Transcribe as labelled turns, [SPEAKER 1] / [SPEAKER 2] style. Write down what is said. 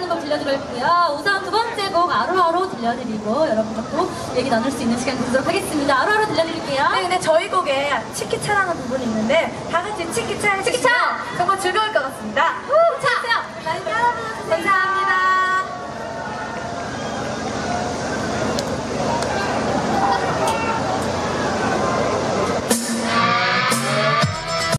[SPEAKER 1] 하는 곡 들려드렸고요. 우선 두 번째 곡 아로하로 들려드리고 여러분과 또 얘기 나눌 수 있는 시간 되도록 하겠습니다. 아로하로 들려드릴게요.
[SPEAKER 2] 네, 근데 저희 곡에 치키차라는 부분이 있는데 다 같이 치키차 해주시면
[SPEAKER 1] 치키차!
[SPEAKER 2] 정말 즐거울 것 같습니다.